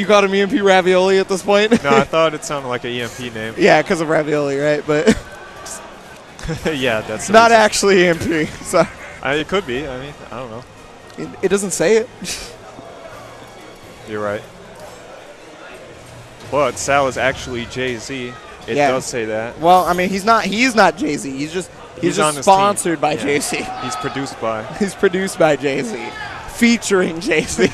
you called him EMP Ravioli at this point? No, I thought it sounded like an EMP name. yeah, because of Ravioli, right? But yeah, that's not reason. actually EMP. So I, it could be. I mean, I don't know. it, it doesn't say it. You're right. But Sal is actually Jay Z. It Yeah. does say that. well, I mean, he's not. He's not Jay Z. He's just. He's, on just team. sponsored by Yeah. Jay Z. He's produced by. He's produced by Jay Z, featuring Jay Z.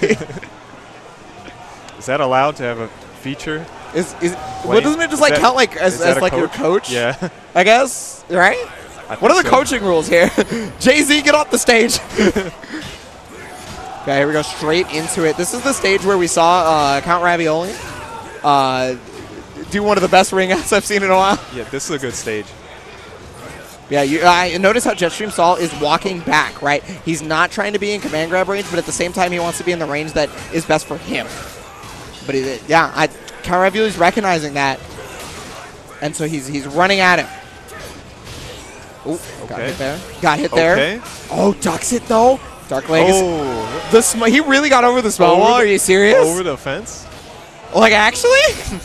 Is that allowed to have a feature? is is well, doesn't it just is like that- count like as, as like your coach? Yeah. I guess right. I What are the so. coaching rules here? Jay Z, get off the stage. okay, here we go straight into it. This is the stage where we saw uh, Count Ravioli uh, do one of the best ring outs I've seen in a while. Yeah, this is a good stage. Yeah, you, I notice how Jetstream Sal is walking back, right? He's not trying to be in command grab range, but at the same time, he wants to be in the range that is best for him. But he, yeah, I, Count Ravioli's recognizing that, and so he's he's running at him. Ooh, got hit there. Got hit there. Okay. Oh, ducks it though. Dark Legacy. Oh, The sm- he really got over the small oh, wall. Are you serious? over the fence. like actually?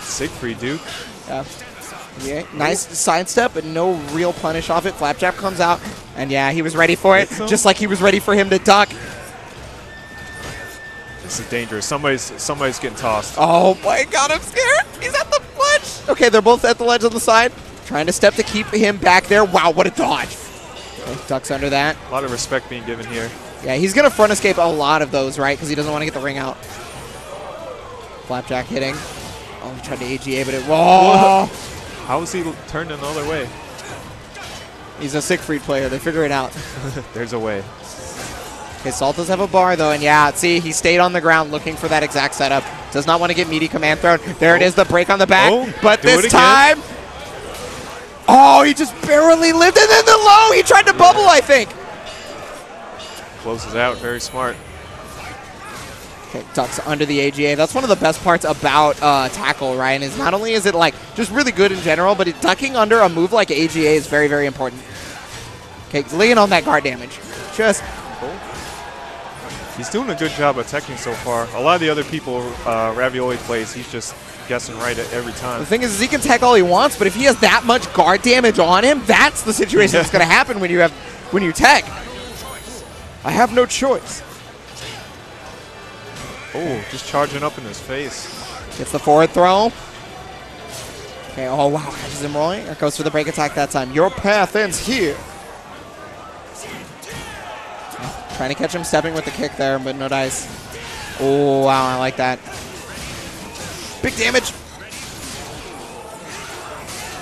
Siegfried Duke. yeah. Yeah. Nice sidestep, but no real punish off it. Flapjack comes out, and yeah, he was ready for it, just like he was ready for him to duck. This is dangerous. Somebody's somebody's getting tossed. Oh my god, I'm scared. He's at the ledge. Okay, they're both at the ledge on the side, trying to step to keep him back there. Wow, what a dodge. Okay, ducks under that. A lot of respect being given here. Yeah, he's going to front escape a lot of those, right? Because he doesn't want to get the ring out. Flapjack hitting. Oh, he tried to AGA, but it. Whoa! How is he turned another way? He's a Siegfried player. They figure it out. There's a way. Okay, Salt does have a bar, though, and yeah, see, he stayed on the ground looking for that exact setup. Does not want to get meaty command thrown. There it Oh. is, the break on the back. Oh, but this time. Oh, he just barely lived. And then the low. He tried to bubble, I think. Closes out. Very smart. Okay, ducks under the AGA. That's one of the best parts about uh, tackle, Ryan. Is not only is it like just really good in general, but it, ducking under a move like AGA is very, very important. Okay, laying on that guard damage. Just He's doing a good job attacking so far. A lot of the other people uh, Ravioli plays, he's just guessing right at every time. the thing is, is he can tech all he wants, but if he has that much guard damage on him, that's the situation that's going to happen when you have when you tech. I have no choice. Oh, just charging up in his face. Gets the forward throw. Okay, oh wow, catches him rolling. It goes for the break attack that time. Your path ends here. Trying to catch him stepping with the kick there, but no dice. Oh wow, I like that. Big damage.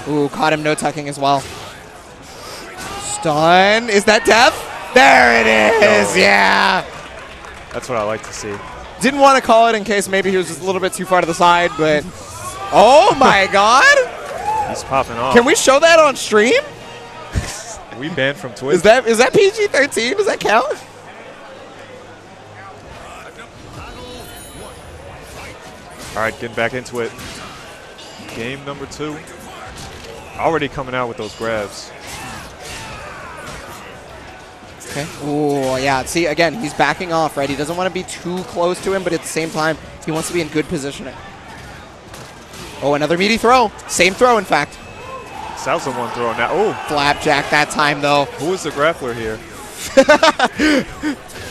Ooh, caught him no tucking as well. Stun. Is that death? There it is. No. Yeah. That's what I like to see. Didn't want to call it in case maybe he was just a little bit too far to the side, but oh my god! He's popping off. Can we show that on stream? We banned from Twitch. Is that is that PG thirteen? Does that count? All right, getting back into it. Game number two. Already coming out with those grabs. Okay. Ooh, yeah. See, again, he's backing off, right? He doesn't want to be too close to him, but at the same time, he wants to be in good positioning. Oh, another meaty throw. Same throw, in fact. Sal's the one throwing now. Oh, Flapjack that time, though. who is the grappler here?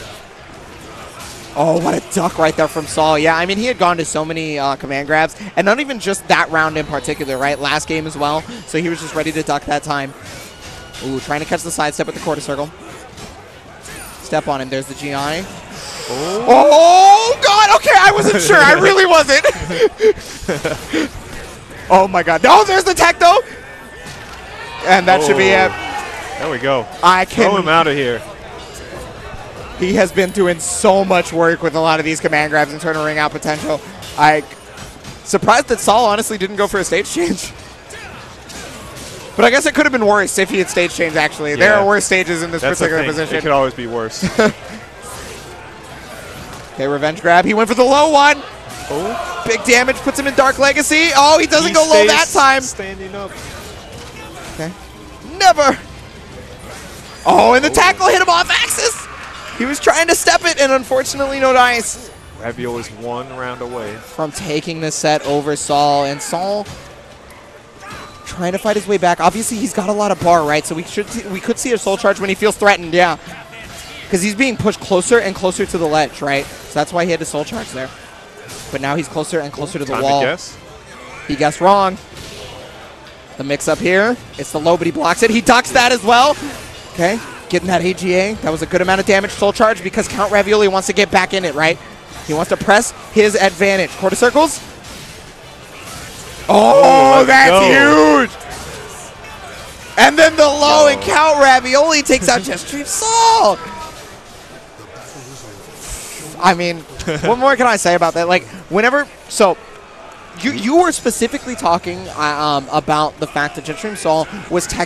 Oh, what a duck right there from Sal. Yeah, I mean, he had gone to so many uh, command grabs, and not even just that round in particular, right? Last game as well. So he was just ready to duck that time. Ooh, trying to catch the side step with the quarter circle. Step on him. There's the GI. Oh, Oh, God. Okay, I wasn't sure. I really wasn't. oh, my God. No, there's the tech, though. And that should be Oh. it. there we go. I can... Throw him out of here. He has been doing so much work with a lot of these command grabs and turn ring out potential. I surprised that Sal honestly didn't go for a stage change. But I guess it could have been worse if he had stage changed. Actually, there are worse stages in this That's particular thing. It could always be worse. Okay, revenge grab. He went for the low one. oh, Big damage puts him in Dark Legacy. Oh, he doesn't he go low that time. Standing up. Okay. Never. Oh, and the oh. tackle hit him off axis. He was trying to step it, and unfortunately, no dice. Ravioli's one round away. from taking the set over Sal. And Sal trying to fight his way back. Obviously, he's got a lot of bar, right? So we should we could see a soul charge when he feels threatened, yeah. Because he's being pushed closer and closer to the ledge, right? So that's why he had to soul charge there. But now he's closer and closer to the wall. to guess. He guessed wrong. The mix up here. It's the low, but he blocks it. He ducks that as well. Okay, getting that AGA. That was a good amount of damage. Soul charge because Count Ravioli wants to get back in it, right? He wants to press his advantage. Quarter circles. Oh, let's that's go. huge. And then the low and Count Ravioli takes out Jetstream Sal. I mean, what more can I say about that? Like, whenever, so you you were specifically talking uh, um, about the fact that Jetstream Sal was tech